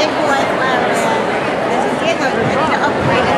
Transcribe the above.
big boy. This is, you know, to upgrade